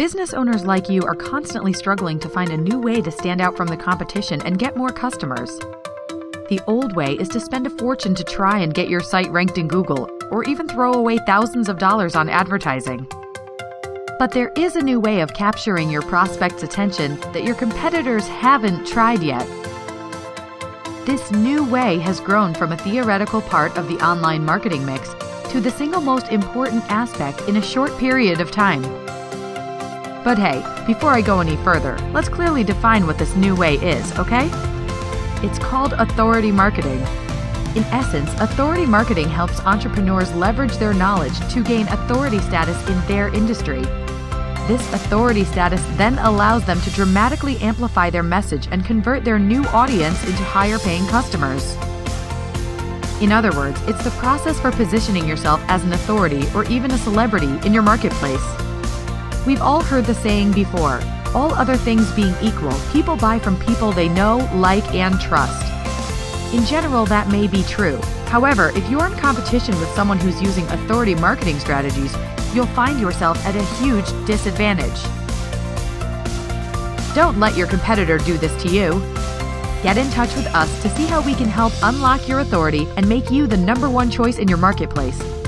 Business owners like you are constantly struggling to find a new way to stand out from the competition and get more customers. The old way is to spend a fortune to try and get your site ranked in Google, or even throw away thousands of dollars on advertising. But there is a new way of capturing your prospects' attention that your competitors haven't tried yet. This new way has grown from a theoretical part of the online marketing mix to the single most important aspect in a short period of time. But hey, before I go any further, let's clearly define what this new way is, okay? It's called authority marketing. In essence, authority marketing helps entrepreneurs leverage their knowledge to gain authority status in their industry. This authority status then allows them to dramatically amplify their message and convert their new audience into higher paying customers. In other words, it's the process for positioning yourself as an authority or even a celebrity in your marketplace. We've all heard the saying before all other things being equal, people buy from people they know, like, and trust. In general, that may be true. However, if you're in competition with someone who's using authority marketing strategies, you'll find yourself at a huge disadvantage. Don't let your competitor do this to you. Get in touch with us to see how we can help unlock your authority and make you the number one choice in your marketplace.